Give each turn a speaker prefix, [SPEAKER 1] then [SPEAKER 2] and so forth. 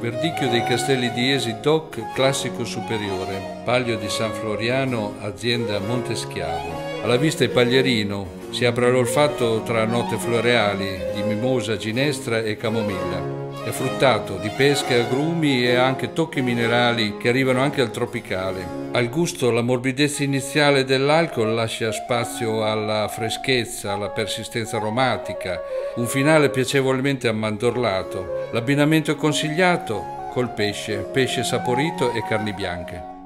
[SPEAKER 1] Verdicchio dei Castelli di Esi DOC Classico Superiore, Paglio di San Floriano, azienda Monteschiavo. Alla vista è Paglierino, si apre l'olfatto tra note floreali di mimosa, ginestra e camomilla. È fruttato di pesche, agrumi e anche tocchi minerali che arrivano anche al tropicale. Al gusto la morbidezza iniziale dell'alcol lascia spazio alla freschezza, alla persistenza aromatica, un finale piacevolmente ammandorlato. L'abbinamento è consigliato col pesce, pesce saporito e carni bianche.